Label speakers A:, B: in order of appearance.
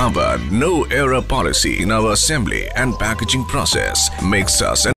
A: Our no error policy in our assembly and packaging process makes us an